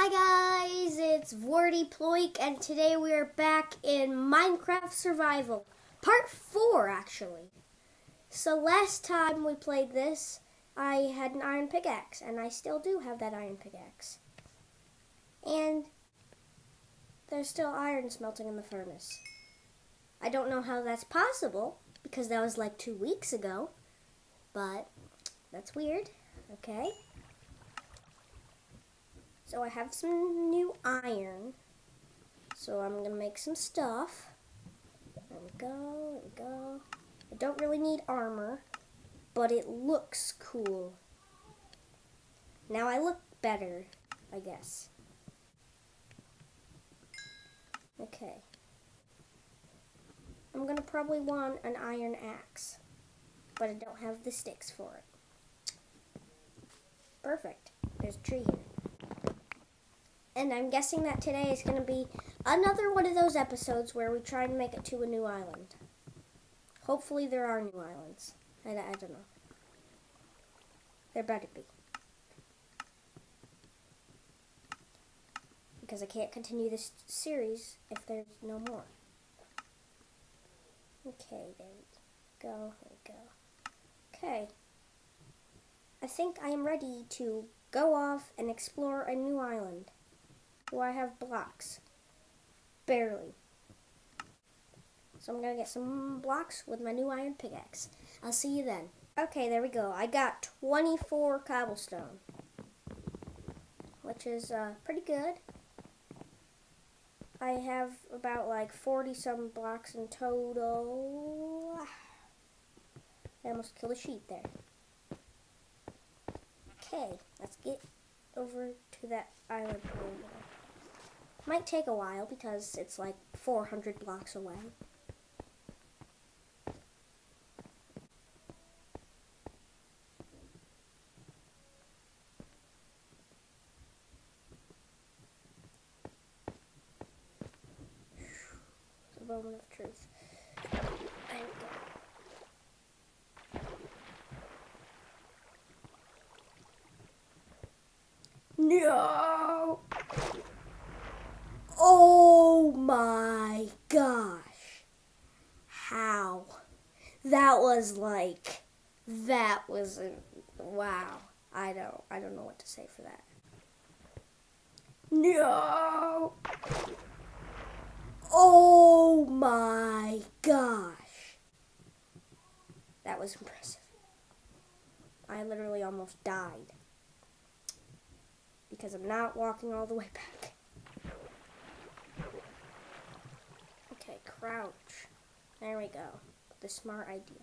Hi guys, it's Vewerty Ploik, and today we are back in Minecraft Survival, part 4 actually. So last time we played this, I had an iron pickaxe, and I still do have that iron pickaxe. And there's still iron smelting in the furnace. I don't know how that's possible, because that was like two weeks ago, but that's weird, okay? So I have some new iron. So I'm going to make some stuff. There we go, there we go. I don't really need armor, but it looks cool. Now I look better, I guess. Okay. I'm going to probably want an iron axe, but I don't have the sticks for it. Perfect. There's a tree here. And I'm guessing that today is going to be another one of those episodes where we try and make it to a new island. Hopefully there are new islands. I, I don't know. There better be. Because I can't continue this series if there's no more. Okay, there we go. There we go. Okay. I think I am ready to go off and explore a new island. Do I have blocks? Barely. So I'm going to get some blocks with my new iron pickaxe. I'll see you then. Okay, there we go. I got 24 cobblestone. Which is uh, pretty good. I have about like 40 some blocks in total. I almost killed a sheep there. Okay, let's get over to that island. Might take a while because it's like 400 blocks away. The moment of truth. There. No! Oh my gosh. How? That was like that was a, wow. I don't I don't know what to say for that. No. Oh my gosh. That was impressive. I literally almost died because I'm not walking all the way back. Okay, crouch. There we go. The smart idea.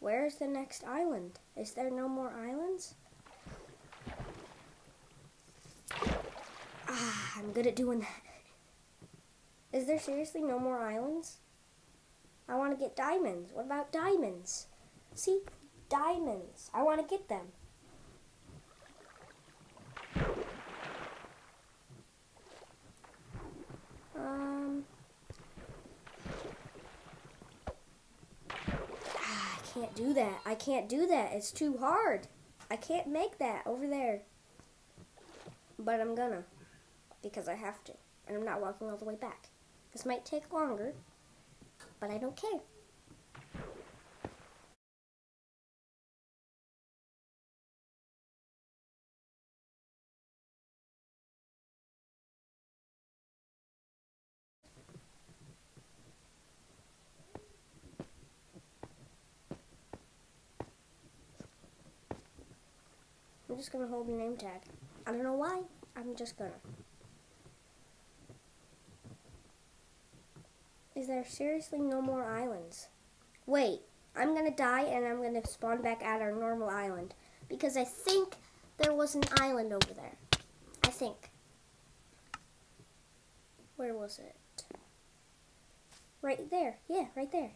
Where's the next island? Is there no more islands? Ah, I'm good at doing that. Is there seriously no more islands? I want to get diamonds. What about diamonds? See? Diamonds. I want to get them. Um... Ah, I can't do that. I can't do that. It's too hard. I can't make that over there. But I'm gonna. Because I have to. And I'm not walking all the way back. This might take longer. But I don't care. I'm just gonna hold a name tag. I don't know why. I'm just gonna. Is there seriously no more islands? Wait, I'm gonna die and I'm gonna spawn back at our normal island. Because I think there was an island over there. I think. Where was it? Right there. Yeah, right there.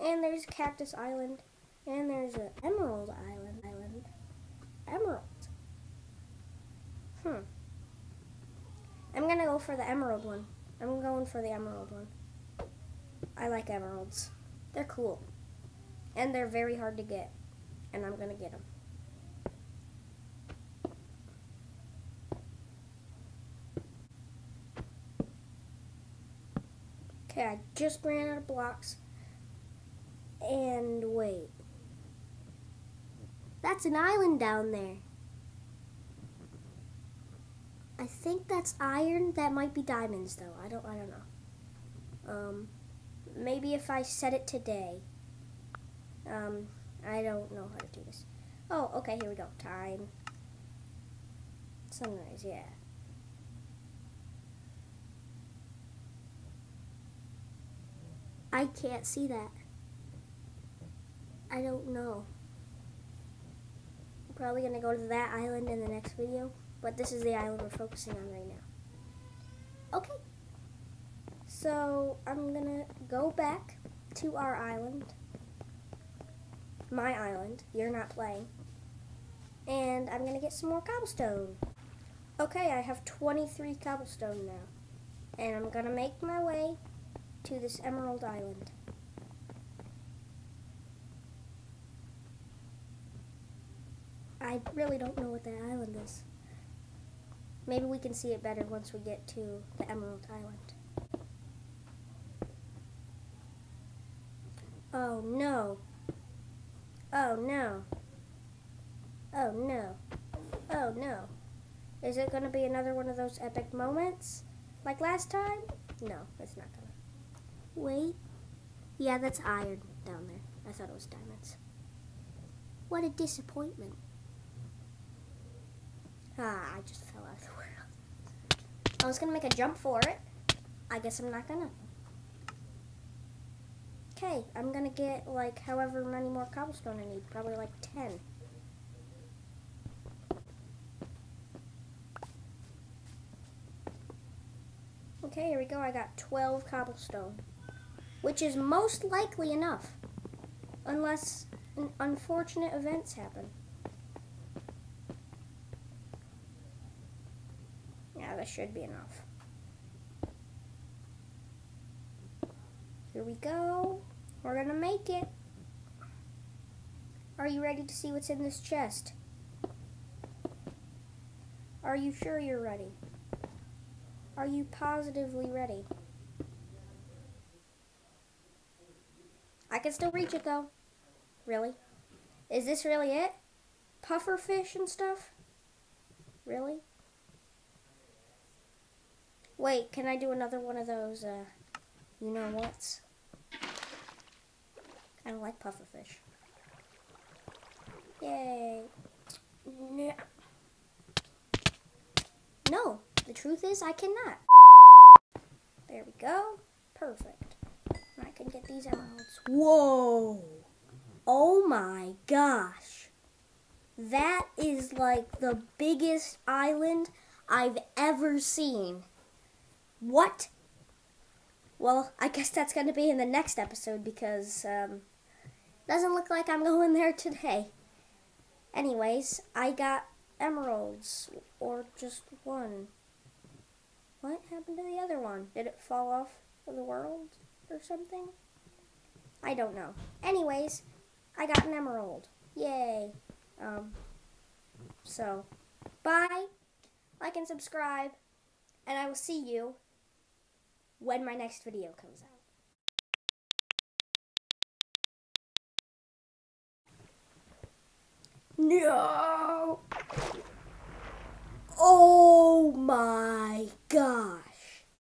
And there's Cactus Island. And there's an Emerald. Island. I'm gonna go for the emerald one. I'm going for the emerald one. I like emeralds. They're cool. And they're very hard to get. And I'm gonna get them. Okay, I just ran out of blocks. And wait. That's an island down there. I think that's iron. That might be diamonds though. I don't I don't know. Um maybe if I set it today. Um I don't know how to do this. Oh, okay, here we go. Time. Sunrise, yeah. I can't see that. I don't know. I'm probably going to go to that island in the next video, but this is the island we're focusing on right now. Okay. So, I'm to go back to our island. My island. You're not playing. And I'm to get some more cobblestone. Okay, I have 23 cobblestone now. And I'm to make my way to this Emerald Island. I really don't know what that island is. Maybe we can see it better once we get to the Emerald Island. Oh no. Oh no. Oh no. Oh no. Is it going to be another one of those epic moments? Like last time? No, it's not going to. Wait. Yeah, that's iron down there. I thought it was diamonds. What a disappointment. Ah, I just fell out of the world. I was going to make a jump for it. I guess I'm not going to. Okay, I'm going to get like however many more cobblestone I need. Probably like 10. Okay, here we go. I got 12 cobblestone which is most likely enough, unless unfortunate events happen. Yeah, should be enough. Here we go. We're gonna make it. Are you ready to see what's in this chest? Are you sure you're ready? Are you positively ready? I can still reach it though. Really? Is this really it? Puffer fish and stuff? Really? Wait, can I do another one of those, uh, you know what's? I don't like puffer fish. Yay. No, the truth is I cannot. There we go. Perfect I can get these emeralds. Whoa! Oh my gosh. That is like the biggest island I've ever seen. What? Well, I guess that's going to be in the next episode because um, doesn't look like I'm going there today. Anyways, I got emeralds, or just one. What happened to the other one? Did it fall off of the world? or something? I don't know. Anyways, I got an emerald. Yay. Um, so, bye, like and subscribe, and I will see you when my next video comes out. No! Oh my god!